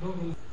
Google